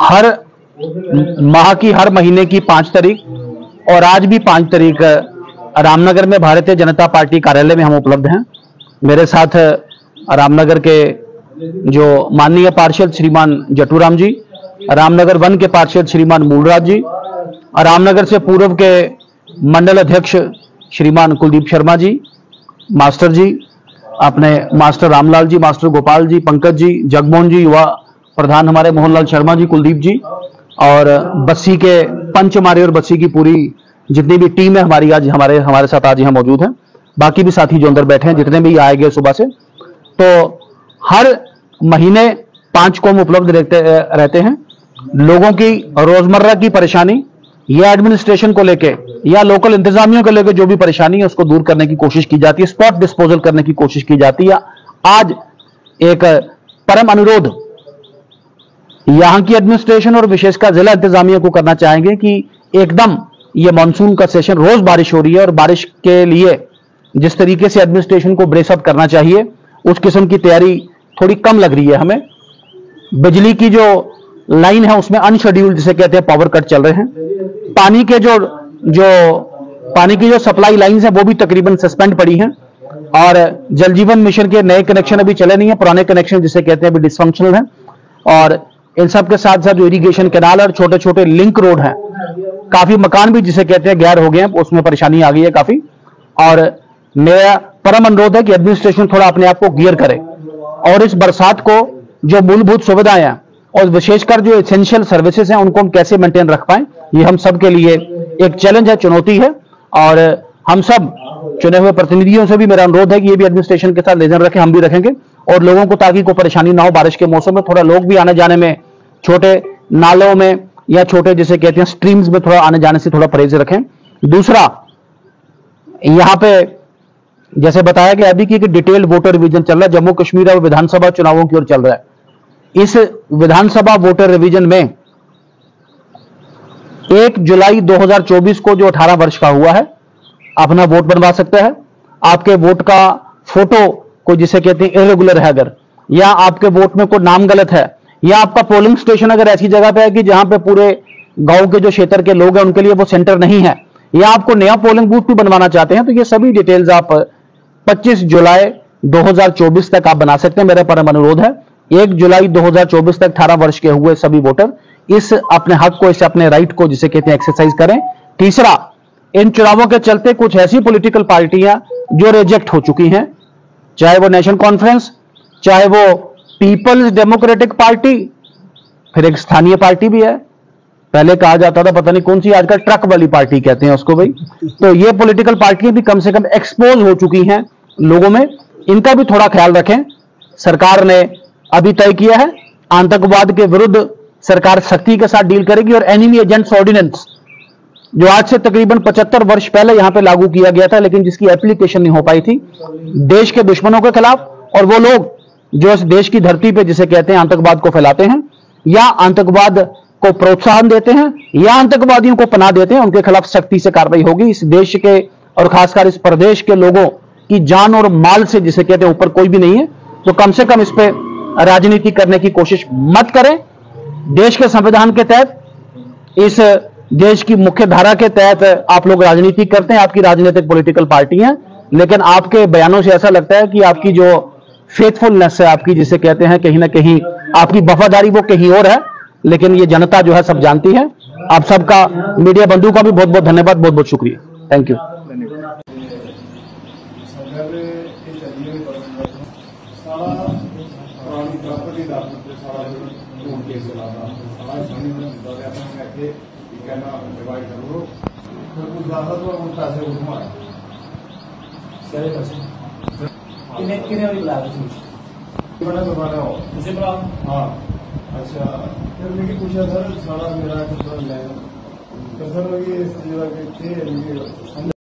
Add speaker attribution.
Speaker 1: हर माह की, हर महीने की पाँच तारीख और आज भी पाँच तारीख, रामनगर में भारतीय जनता पार्टी कार्यालय में हम उपलब्ध हैं। मेरे साथ, रामनगर के जो माननीय पार्षद श्रीमान जटूराम जी, रामनगर वन के पार्षद श्रीमान मूलराज जी, रामनगर से पूर्व के मंडल अध्यक्ष श्रीमान कुलदीप शर्मा जी, मास्टर जी अपने मास्टर रामलाल जी, मास्टर गोपाल जी, पंकज जी, जगमोहन जी, युवा प्रधान हमारे मोहनलाल शर्मा जी, कुलदीप जी, और बस्सी के पंच हमारे और बस्सी की पूरी जितनी भी टीम है हमारी आज, हमारे हमारे साथ आज यहाँ मौजूद है। बाकी भी साथी जो अंदर बैठे हैं, जितने भी आए गए सुबह से। तो हर महीने पाँच कोम उपलब्ध रहते रहते हैं। लोगों की रोज़मर्रा की परेशानी या एडमिनिस्ट्रेशन को लेके, या लोकल इंतजामियों को लेके जो भी परेशानी है, उसको दूर करने की कोशिश की जाती है स्पॉट डिस्पोजल करने की कोशिश की जाती है। आज एक परम अनुरोध यहाँ की एडमिनिस्ट्रेशन और विशेषकर जिला इंतजामिया को करना चाहेंगे कि एकदम ये मानसून का सेशन रोज बारिश हो रही है और बारिश के लिए जिस तरीके से एडमिनिस्ट्रेशन को ब्रेसअप करना चाहिए, उस किस्म की तैयारी थोड़ी कम लग रही है हमें। बिजली की जो लाइन है, उसमें अनशेड्यूल्ड जिसे कहते हैं पावर कट चल रहे हैं। पानी के जो जो, पानी की जो सप्लाई लाइंस है, वो भी तकरीबन सस्पेंड पड़ी हैं। और जल जीवन मिशन के नए कनेक्शन अभी चले नहीं है, पुराने कनेक्शन जिसे कहते हैं, अभी डिसफंक्शनल हैं। और इन सब के साथ साथ जो इरीगेशन कैनाल और छोटे छोटे लिंक रोड हैं, काफ़ी मकान भी जिसे कहते हैं गैर हो गए हैं, उसमें परेशानी आ गई है काफ़ी। और मेरा परम अनुरोध है कि एडमिनिस्ट्रेशन थोड़ा अपने आप को गियर करे। और इस बरसात को जो मूलभूत सुविधाएँ हैं, और विशेषकर जो एसेंशियल सर्विसेज़ हैं, उनको हम कैसे मेंटेन रख पाए ये हम सब के लिए एक चैलेंज है, चुनौती है। और हम सब चुने हुए प्रतिनिधियों से भी मेरा अनुरोध है कि ये भी एडमिनिस्ट्रेशन के साथ लेजर रखें, हम भी रखेंगे। और लोगों को ताकि कोई परेशानी ना हो बारिश के मौसम में, थोड़ा लोग भी आने जाने में, छोटे नालों में या छोटे जिसे कहते हैं स्ट्रीम्स में थोड़ा आने जाने से थोड़ा परहेज रखें। दूसरा, यहाँ पे जैसे बताया गया अभी की एक डिटेल वोटर रिविजन चल रहा है। जम्मू कश्मीर और विधानसभा चुनावों की ओर चल रहा है। इस विधानसभा वोटर रिविजन में एक जुलाई 2024 को जो 18 वर्ष का हुआ है अपना वोट बनवा सकता है। आपके वोट का फ़ोटो को जिसे कहते हैं इरेगुलर है अगर, या आपके वोट में कोई नाम गलत है, या आपका पोलिंग स्टेशन अगर ऐसी जगह पे है कि जहाँ पे पूरे गाँव के जो क्षेत्र के लोग हैं, उनके लिए वो सेंटर नहीं है, या आपको नया पोलिंग बूथ भी बनवाना चाहते हैं तो ये सभी डिटेल्स आप 25 जुलाई 2024 तक आप बना सकते हैं। मेरा परम अनुरोध है, एक जुलाई 2024 तक 18 वर्ष के हुए सभी वोटर इस अपने हक को, इस अपने राइट को, जिसे कहते हैं एक्सरसाइज करें। तीसरा, इन चुनावों के चलते कुछ ऐसी पॉलिटिकल पार्टियाँ जो रिजेक्ट हो चुकी हैं, चाहे वो नेशनल कॉन्फ्रेंस चाहे वो पीपल्स डेमोक्रेटिक पार्टी फिर एक स्थानीय पार्टी भी है। पहले कहा जाता था, पता नहीं कौन सी आजकल ट्रक वाली पार्टी कहते हैं उसको भाई। तो ये पॉलिटिकल पार्टियाँ भी कम से कम एक्सपोज हो चुकी हैं लोगों में। इनका भी थोड़ा ख्याल रखें। सरकार ने अभी तय किया है, आतंकवाद के विरुद्ध सरकार सख्ती के साथ डील करेगी और एनिमी एजेंट्स ऑर्डिनेंस जो आज से तकरीबन 75 वर्ष पहले यहाँ पे लागू किया गया था, लेकिन जिसकी एप्लीकेशन नहीं हो पाई थी, देश के दुश्मनों के खिलाफ, और वो लोग जो इस देश की धरती पे जिसे कहते हैं आतंकवाद को फैलाते हैं, या आतंकवाद को प्रोत्साहन देते हैं, या आतंकवादियों को पना देते हैं, उनके खिलाफ सख्ती से कार्रवाई होगी। इस देश के, और खासकर इस प्रदेश के लोगों की जान और माल से, जिसे कहते हैं, ऊपर कोई भी नहीं है तो कम से कम इस पर राजनीति करने की कोशिश मत करें। देश के संविधान के तहत, इस देश की मुख्य धारा के तहत आप लोग राजनीति करते हैं, आपकी राजनीतिक पॉलिटिकल पार्टी है, लेकिन आपके बयानों से ऐसा लगता है कि आपकी जो फेथफुलनेस है, आपकी जिसे कहते हैं, कहीं ना कहीं आपकी वफादारी वो कहीं और है, लेकिन ये जनता जो है सब जानती है। आप सबका मीडिया बंधु का भी बहुत बहुत धन्यवाद, बहुत बहुत शुक्रिया। थैंक यू
Speaker 2: ਇਹ ਚੱਲੀਏ ਪਰਸਨ ਸਾਰਾ ਪੁਰਾਣੀ ਪ੍ਰਾਪਰਟੀ ਦਾ ਤੇ ਸਾਰਾ ਜਿਹੜਾ ਹੋਣ ਕੇਸ ਚਲਾਦਾ ਸਾਰਾ ਸਾਨੀ ਨੂੰ ਹੁੰਦਾ ਤੇ ਆਪਾਂ ਇੱਥੇ ਇਹ ਕਹਿਣਾ ਡਿਵਾਈਡ ਕਰੋ ਫਿਰ ਕੁਝ ਜ਼ਿਆਦਾ ਤੋਂ ਹੁਣ ਪੈਸੇ ਉਠਵਾ
Speaker 3: ਕਿਹੜੇ ਪਾਸੇ ਕਿੰਨੇ ਕਿੰਨੇ ਵਾਲੀ ਬੁਲਾ ਤੁਸੀਂ
Speaker 2: ਬੜਾ ਦੁਬਾਰਾ ਹੋ
Speaker 3: ਤੁਸੀਂ ਬੁਲਾ
Speaker 2: हाँ अच्छा फिर मुझे पूछा सर सारा मेरा कितना ले तो सर ये इस जगह के थे ये